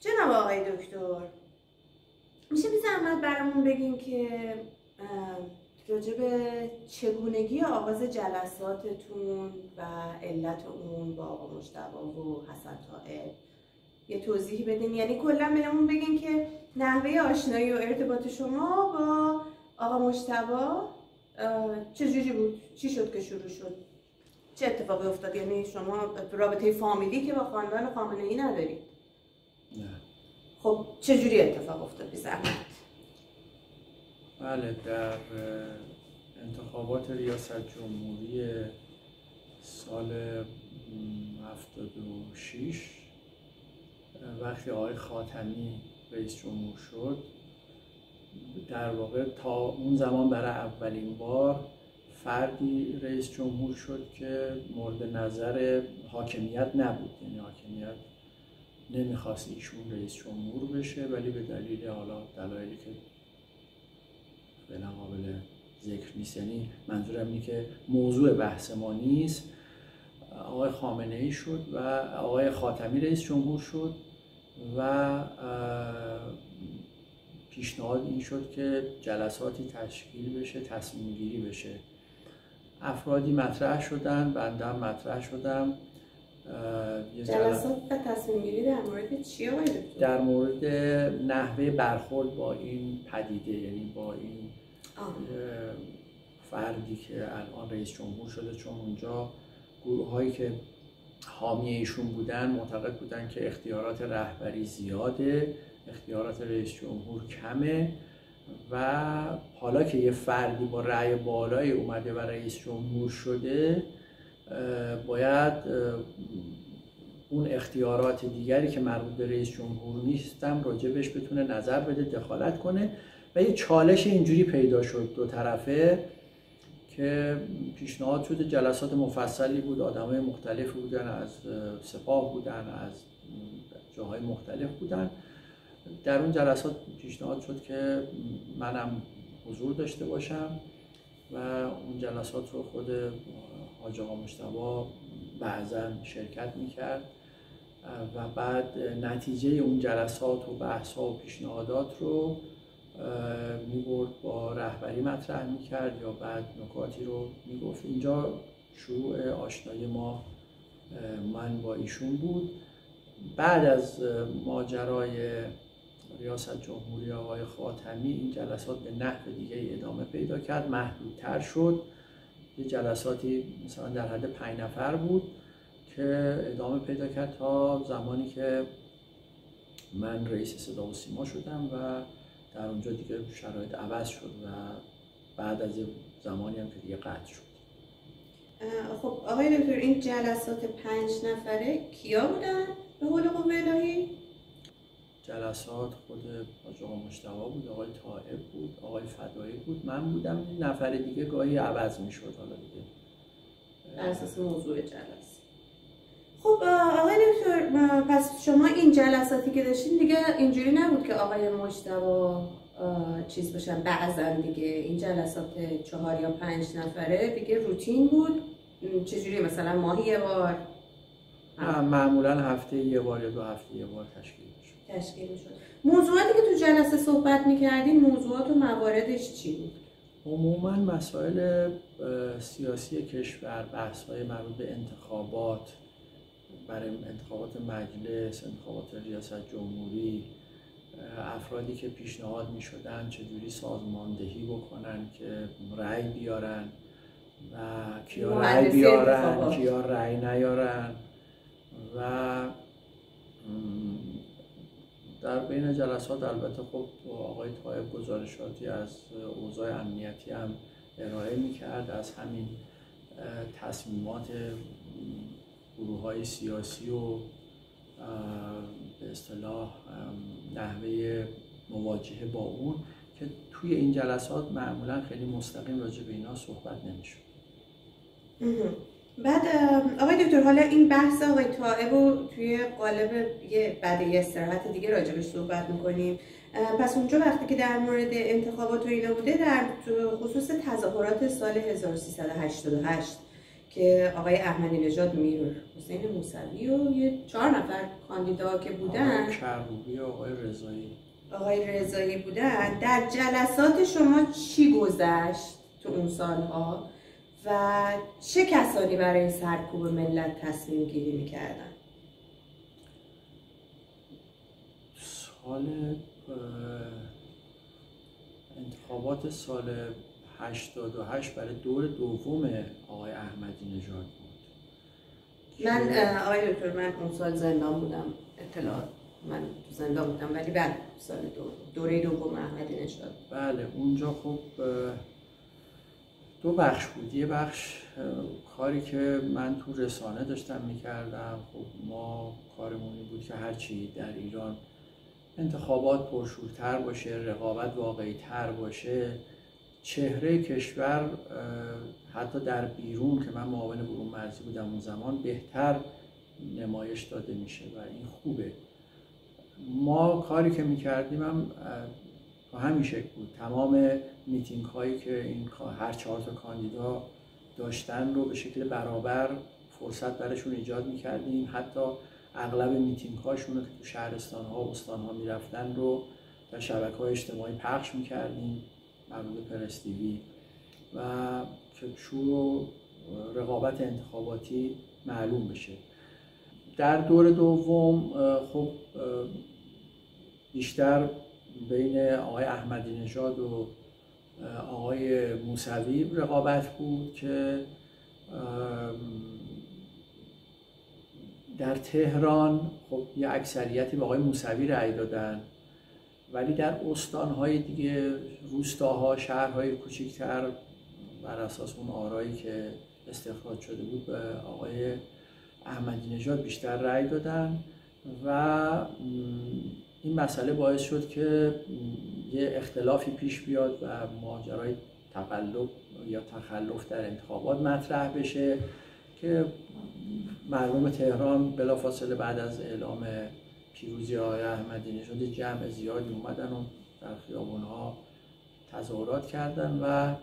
جناب آقای دکتر میشه بی زحمت برامون بگین که راجع به چگونگی آغاز جلساتتون و علت اون با آقا مشتبا و حسن طائب یه توضیحی بدین. یعنی کلا بهمون بگین که نحوه آشنایی و ارتباط شما با آقا مشتبا چجوری بود؟ چی شد که شروع شد؟ چه اتفاقی افتاد؟ یعنی شما رابطه فامیلی که با خاندان خامنه ای ندارید نه. خب چجوری اتفاق افتاد بی زحمت؟ بله در انتخابات ریاست جمهوری سال 76 وقتی آقای خاتمی رئیس جمهور شد در واقع تا اون زمان برای اولین بار فردی رئیس جمهور شد که مورد نظر حاکمیت نبود. یعنی حاکمیت نمی‌خواست ایشون رئیس جمهور بشه ولی به دلیل حالا دلایلی که فعلا قابل ذکر نیست یعنی منظورم اینه که موضوع بحث ما نیست. آقای خامنه ای شد و آقای خاتمی رئیس جمهور شد و پیشنهاد این شد که جلساتی تشکیل بشه تصمیم گیری بشه. افرادی مطرح شدن بنده مطرح شدم. جلسات و تصمیم گیری در مورد چی آقای در مورد نحوه برخورد با این پدیده یعنی با این فردی که الان رئیس جمهور شده چون اونجا گروه هایی که حامی ایشون بودن معتقد بودن که اختیارات رهبری زیاده اختیارات رئیس جمهور کمه و حالا که یه فردی با رأی بالایی اومده و رئیس جمهور شده باید اون اختیارات دیگری که مربوط به رئیس جمهور نیستم راجبش بتونه نظر بده دخالت کنه. و یه چالش اینجوری پیدا شد دو طرفه که پیشنهاد شده جلسات مفصلی بود آدمای مختلف بودن از سپاه بودن از جاهای مختلف بودن. در اون جلسات پیشنهاد شد که منم حضور داشته باشم و اون جلسات رو خود حاج آقا مشتبا بعضا شرکت می‌کرد و بعد نتیجه اون جلسات و بحث و پیشنهادات رو می‌برد با رهبری مطرح می‌کرد یا بعد نکاتی رو می‌گفت. اینجا شروع آشنایی ما من با ایشون بود. بعد از ماجرای ریاست جمهوری آقای خاتمی این جلسات به نحو دیگه ادامه پیدا کرد. محدودتر شد. یه جلساتی مثلا در حد پنج نفر بود که ادامه پیدا کرد تا زمانی که من رئیس صدا و سیما شدم و در اونجا دیگه شرایط عوض شد و بعد از زمانی هم که دیگه قطع شد خب آقای دکتر این جلسات پنج نفره کیا بودن به حول قوه؟ جلسات خود آقا مشتبا بود آقای طائب بود آقای فدایی بود. من بودم این نفر دیگه گاهی عوض می شد حالا دیگه. بر اساس موضوع جلسه. خب آقای دکتر پس شما این جلساتی که داشتین دیگه اینجوری نبود که آقای مجتبا چیز باشن بعضا دیگه. این جلسات چهار یا پنج نفره دیگه روتین بود. چجوری؟ مثلا ماهی یه بار؟ معمولا هفته یه بار یا دو هفته یه بار تشکیل تشکیل می‌شد. موضوعاتی که تو جلسه صحبت می‌کردین موضوعات و مواردش چی بود؟ عموما مسائل سیاسی کشور بحث های مربوط به انتخابات برای انتخابات مجلس انتخابات ریاست جمهوری افرادی که پیشنهاد می شدن چجوری سازماندهی بکنن که رأی بیارن و کیا رأی بیارن کیا رأی نیارن و در بین جلسات البته خب آقای طایب گزارشاتی از اوضاع امنیتی هم ارائه می کرد از همین تصمیمات گروه های سیاسی و به اصطلاح نحوه مواجهه با اون که توی این جلسات معمولا خیلی مستقیم راجع به اینا صحبت نمی‌شد. بعد آقای دکتر حالا این بحث آقای طائب رو توی قالب یه بعد یه استراحت دیگه راجبش صحبت می‌کنیم. پس اونجا وقتی که در مورد انتخابات و اینا بوده در خصوص تظاهرات سال 1388 که آقای احمدی نژاد میر حسین موسوی و یه چهار نفر کاندیدا که بودن. آقای و آقای رضایی. آقای رضایی بودن. در جلسات شما چی گذشت تو اون سالها؟ و چه کسانی برای سرکوب ملت تصمیم گیری می‌کردن؟ سال انتخابات سال 88 برای دور دوم آقای احمدی نژاد بود. من آقای دکتر من اون سال زندان بودم اطلاعات من تو زندان بودم ولی بعد سال دو دوره دوم احمدی نژاد. بله اونجا خب دو بخش بود. یه بخش کاری که من تو رسانه داشتم می‌کردم. خب ما کارمونی بود که هرچی در ایران انتخابات پرشورتر باشه رقابت واقعی تر باشه چهره کشور حتی در بیرون که من معاون برون مرزی بودم اون زمان بهتر نمایش داده میشه و این خوبه. ما کاری که می‌کردیم هم با همین شکل بود. تمام میتینگ هایی که این هر چهار تا کاندیدا داشتن رو به شکل برابر فرصت براشون ایجاد می‌کردیم. حتی اغلب میتینگ هاشون رو تو شهرستان ها و استان ها می‌رفتن رو در شبکه های اجتماعی پخش می‌کردیم مربوط پرستیوی. و که شور و رقابت انتخاباتی معلوم بشه. در دور دوم خب بیشتر بین آقای احمدی نژاد و آقای موسوی رقابت بود که در تهران خب یه اکثریتی به آقای موسوی رأی دادن. ولی در استانهای دیگه روستاها شهرهای کوچکتر بر اساس اون آرایی که استخراج شده بود به آقای احمدی نژاد بیشتر رأی دادن و این مسئله باعث شد که یه اختلافی پیش بیاد و ماجرای تقلب یا تخلف در انتخابات مطرح بشه که مردم تهران بلافاصله بعد از اعلام پیروزی آقای احمدی نژاد جمع زیادی اومدن و در خیابون تظاهرات کردن و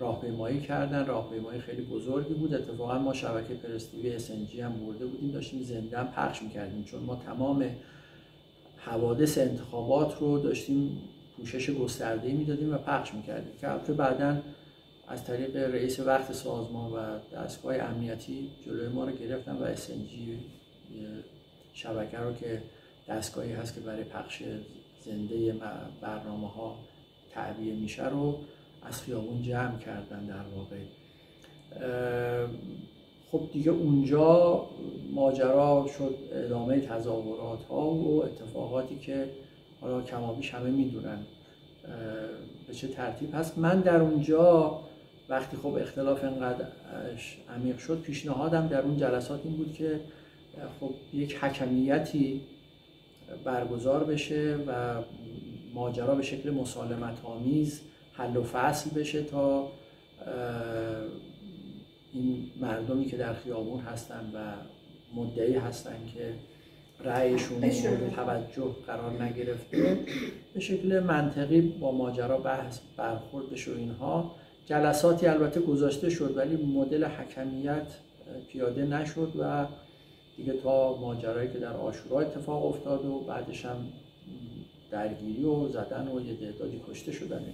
راهپیمایی کردن. راهپیمایی خیلی بزرگی بود. اتفاقا ما شبکه پرستیوی اسنجی هم برده بودیم. داشتیم زنده پخش می‌کردیم. چون ما تمام حوادث انتخابات رو داشتیم پوشش گسترده می‌دادیم و پخش می‌کردیم. که البته بعدا از طریق رئیس وقت سازمان و دستگاه امنیتی جلوی ما رو گرفتن و اسنجی شبکه رو که دستگاهی هست که برای پخش زنده برنامه ها تعبیه میشه رو از خیابون جمع کردن در واقع. خب دیگه اونجا ماجرا شد ادامه تظاهرات ها و اتفاقاتی که حالا کمابیش همه می‌دونن. به چه ترتیب هست؟ من در اونجا وقتی خب اختلاف انقدر عمیق شد پیشنهادم در اون جلسات این بود که خب یک حکمیتی برگزار بشه و ماجرا به شکل مسالمت آمیز حل و فصل بشه تا این مردمی که در خیابون هستن و مدعی هستن که رأیشون مورد توجه قرار نگرفته به شکل منطقی با ماجرا بحث برخورد بشه و اینها. جلساتی البته گذاشته شد ولی مدل حکمیت پیاده نشد و دیگه تا ماجرایی که در آشورا اتفاق افتاد و بعدش هم درگیری و زدن و یه تعدادی کشته شدن.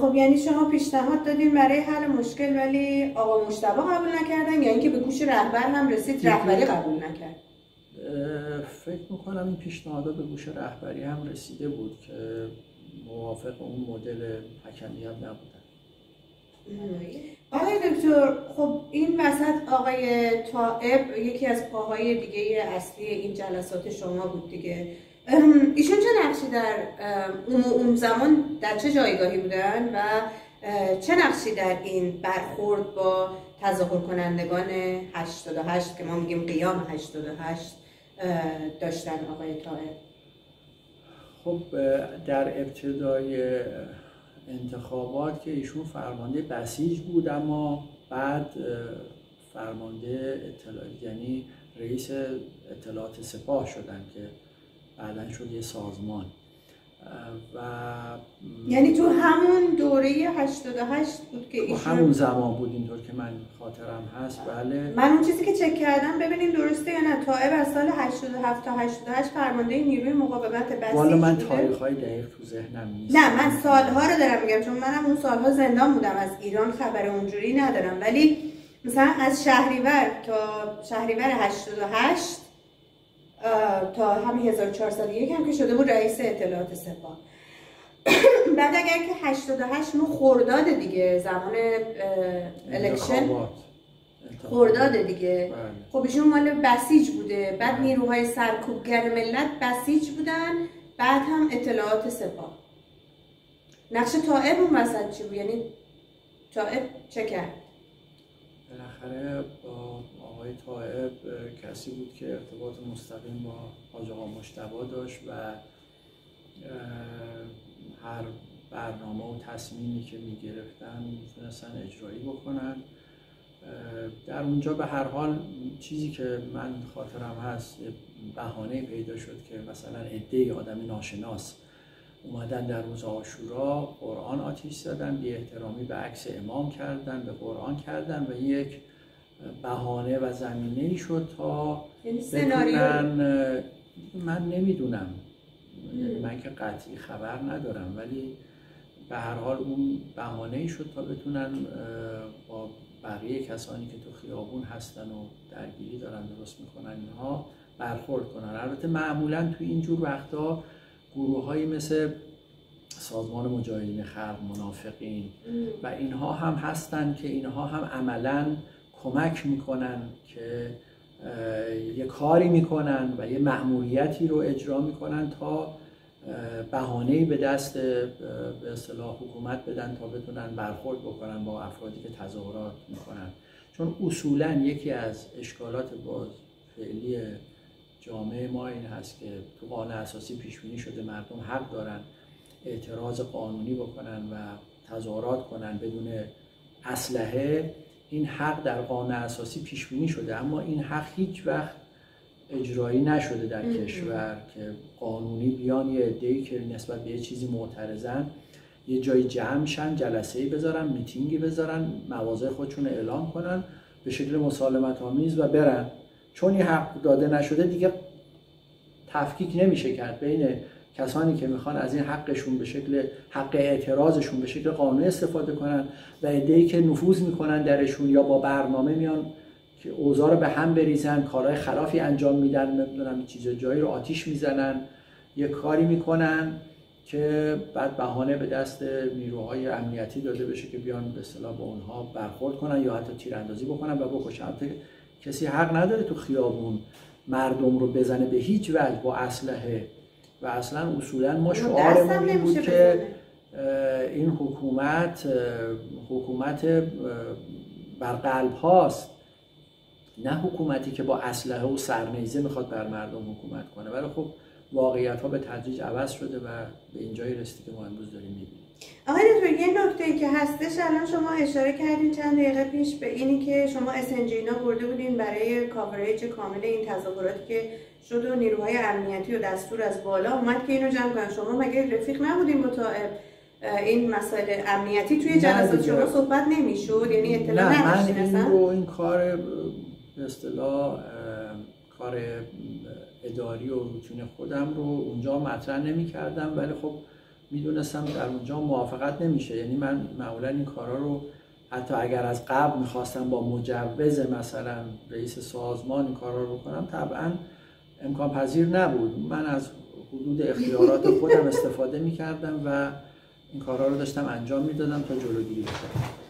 خب یعنی شما پیشنهاد دادین برای حل مشکل ولی آقا مشتبه قبول نکردن یا اینکه به گوش رهبر هم رسید رهبری قبول نکرد؟ فکر می‌کنم این پیشنهادات به گوش رهبری هم رسیده بود که موافق اون مدل حکمیت نبودن. آقای دکتر خب این وسط آقای طائب یکی از پاهای دیگه اصلی این جلسات شما بود دیگه. ایشون چه نقشی در اون زمان در چه جایگاهی بودن و چه نقشی در این برخورد با تظاهر کنندگان 88 که ما میگیم قیام 88 داشتن آقای طائب خب در ابتدای انتخابات که ایشون فرمانده بسیج بود اما بعد فرمانده اطلاعات یعنی رئیس اطلاعات سپاه شدن که بعدا شد یه سازمان. و یعنی تو همون دوره 88 بود که تو ایشون همون زمان بود اینطور که من خاطرم هست. بله. من اون چیزی که چک کردم ببینیم درسته یا نه. طائب از سال 87 تا 88 فرمانده نیروی مقاومت بسیج والا من. تاریخ های دقیق تو ذهنم نیست. نه من سالها رو دارم میگم چون منم اون سالها زندان بودم. از ایران خبر اونجوری ندارم. ولی مثلا از شهریور تا شهریور 88 اه، تا همین 1401 هم که شده بود رئیس اطلاعات سپاه. بعد اگر که 88 نو خرداد دیگه زمان الکشن. خرداد دیگه. بله. خب ایشون مال بسیج بوده. بعد نیروهای سرکوبگر ملت بسیج بودن. بعد هم اطلاعات سپاه. نقش طائب اون وسط چی بود؟ یعنی طائب چه کرد؟ بالاخره با آقای طائب کسی بود که ارتباط مستقیم با حاج آقا مجتبی داشت و هر برنامه و تصمیمی که می گرفتن می‌تونستن اجرایی بکنن. در اونجا به هر حال چیزی که من خاطرم هست بهانه پیدا شد که مثلا عده آدم ناشناس اومدن در روز آشورا قرآن آتیش زدن بی احترامی به عکس امام کردن به قرآن کردن و یک بهانه و زمینه ای شد تا یعنی بتونن من نمی‌دونم. یعنی. من که قطعی خبر ندارم ولی به هر حال اون بهانه ای شد تا بتونن با بقیه کسانی که تو خیابون هستن و درگیری دارن درست می‌کنن اینها برخورد کنن. البته معمولا تو اینجور وقتا گروه های مثل سازمان مجاهدین خلق منافقین. و اینها هم هستن که اینها هم عملا کمک می‌کنن که یه کاری می‌کنن و یه مأموریتی رو اجرا می‌کنن تا بهانه‌ای به دست به اصطلاح حکومت بدن تا بتونن برخورد بکنن با افرادی که تظاهرات می‌کنن چون اصولا یکی از اشکالات باز فعلی جامعه ما این هست که تو قانون اساسی پیش بینی شده مردم حق دارن اعتراض قانونی بکنن و تظاهرات کنن بدون اسلحه این حق در قانون اساسی پیش بینی شده اما این حق هیچ وقت اجرایی نشده در. کشور که قانونی بیان یه عده‌ای که نسبت به یه چیزی معترضن یه جایی جمع شن جلسه ای بذارن میتینگی بذارن مواضع خودشون اعلام کنن به شکل مسالمت آمیز و برن چون این حق داده نشده دیگه تفکیک نمیشه کرد بین کسانی که می‌خوان از این حقشون به شکل حق اعتراضشون به شکل قانونی استفاده کنن و عده‌ای که نفوذ می‌کنن درشون یا با برنامه میان که اوضاع به هم بریزن کارهای خلافی انجام میدن نمی‌دونم چیز جایی رو آتیش می‌زنن. یه کاری می‌کنن که بعد بهانه به دست نیروهای امنیتی داده بشه که بیان به اصطلاح با اونها برخورد کنن یا حتی تیراندازی بکنن و بکشن. کسی حق نداره تو خیابون مردم رو بزنه به هیچ وجه با اسلحه. و اصلا اصولا ما شعارمون این بود که این حکومت حکومت بر قلب هاست. نه حکومتی که با اسلحه و سرنیزه می‌خواد بر مردم حکومت کنه. ولی خب واقعیت ها به تدریج عوض شده و به اینجایی رسیده که ما امروز داریم می‌بینیم. آقای دکتر یه نکته که هستش الان شما اشاره کردین چند دقیقه پیش به اینی که شما اسنجینا برده بودین برای کاورج کامل این تظاهراتی که شد و نیروهای امنیتی و دستور از بالا اومد که اینو جمع کنن. شما مگه رفیق نبودین با طائب این مسائل امنیتی توی جلسات. شما صحبت نمی‌شد؟ یعنی اطلاع نداشتین این اصلا؟ رو این کار به اصطلاح کار اداری و روتین خودم رو اونجا مطرح نمی کردم ولی خب می‌دونستم در اونجا موافقت نمیشه. یعنی من معمولا این کارا رو حتی اگر از قبل می‌خواستم با مجوز مثلا رئیس سازمان این کارا رو بکنم طبعا امکان پذیر نبود. من از حدود اختیارات خودم استفاده می‌کردم و این کارا رو داشتم انجام می‌دادم تا جلوگیری بکنم